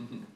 Mm-hmm.